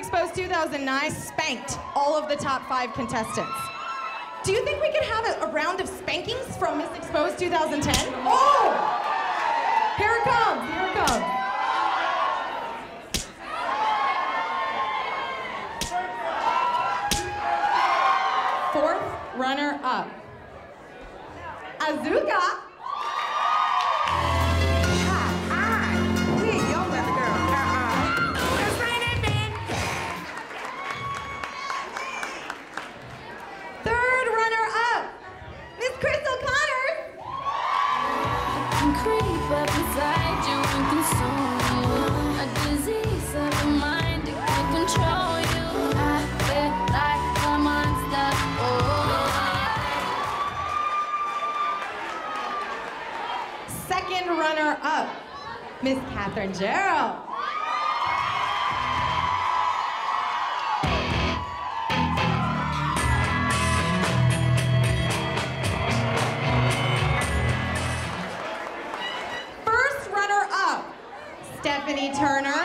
Exposed 2009 spanked all of the top five contestants. Do you think we could have a, a round of spankings from Miss Exposed 2010? Oh! Here it comes, here it comes. Fourth runner up. Azuka. Second runner up. Miss Catherine Gerald. Stephanie Turner.